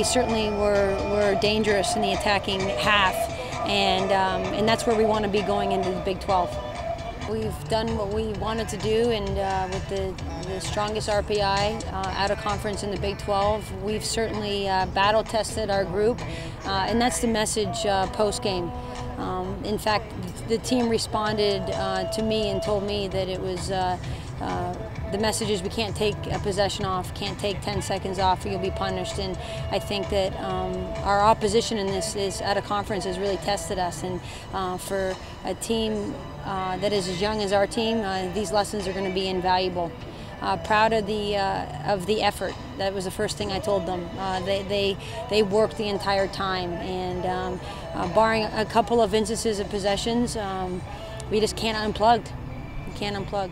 we certainly were, were dangerous in the attacking half, and, um, and that's where we want to be going into the Big 12. We've done what we wanted to do, and uh, with the, the, strongest RPI uh, out of conference in the Big 12, we've certainly uh, battle tested our group, uh, and that's the message uh, post game. Um, in fact, the team responded uh, to me and told me that it was the message is we can't take a possession off, can't take 10 seconds off, or you'll be punished. And I think that um, our opposition in this is at a conference has really tested us. And uh, for a team uh, that is as young as our team, uh, these lessons are going to be invaluable. Uh, proud of the uh, of the effort. That was the first thing I told them. Uh, they, they they worked the entire time, and um, uh, barring a couple of instances of possessions, um, we just can't unplug. We can't unplug.